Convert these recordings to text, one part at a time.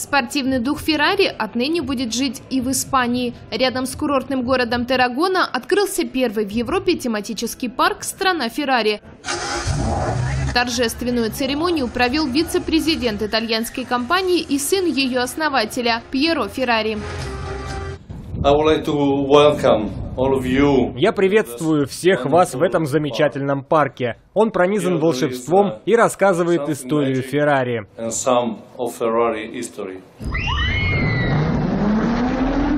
Спортивный дух Феррари отныне будет жить и в Испании. Рядом с курортным городом Таррагона открылся первый в Европе тематический парк «Страна Феррари». Торжественную церемонию провел вице-президент итальянской компании и сын ее основателя Пьеро Феррари. Я приветствую всех вас в этом замечательном парке. Он пронизан волшебством и рассказывает историю Феррари.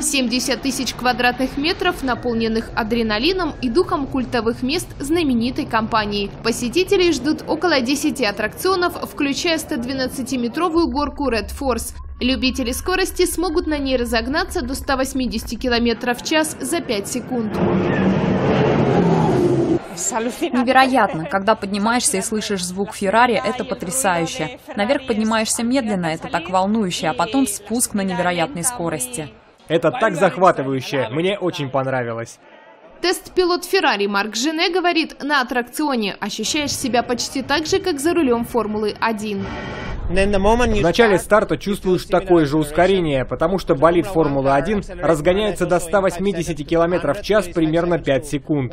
70 тысяч квадратных метров, наполненных адреналином и духом культовых мест знаменитой компании. Посетителей ждут около 10 аттракционов, включая 112-метровую горку Red Force. Любители скорости смогут на ней разогнаться до 180 км в час за 5 секунд. Невероятно. Когда поднимаешься и слышишь звук Феррари, это потрясающе. Наверх поднимаешься медленно, это так волнующе, а потом спуск на невероятной скорости. Это так захватывающе. Мне очень понравилось. Тест-пилот Феррари Марк Жене говорит, на аттракционе ощущаешь себя почти так же, как за рулем Формулы-1. В начале старта чувствуешь такое же ускорение, потому что болид Формулы-1 разгоняется до 180 км в час примерно 5 секунд.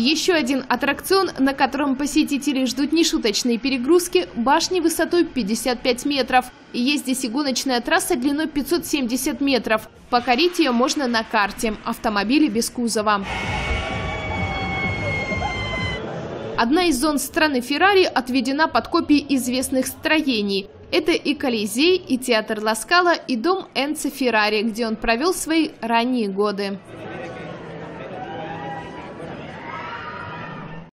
Еще один аттракцион, на котором посетители ждут нешуточные перегрузки – башни высотой 55 метров. Есть здесь и гоночная трасса длиной 570 метров. Покорить ее можно на карте – автомобили без кузова. Одна из зон страны Феррари отведена под копии известных строений. Это и Колизей, и театр Ласкала, и дом Энцо Феррари, где он провел свои ранние годы.